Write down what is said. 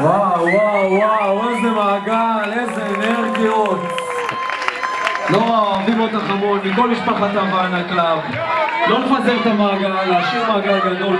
וואו, וואו, וואו, איזה מעגל, איזה אנרגיות. נורא אוהבים אותך המון, מכל משפחת הוואנה קלאב. לא לפזר את המעגל, להשאיר מעגל גדול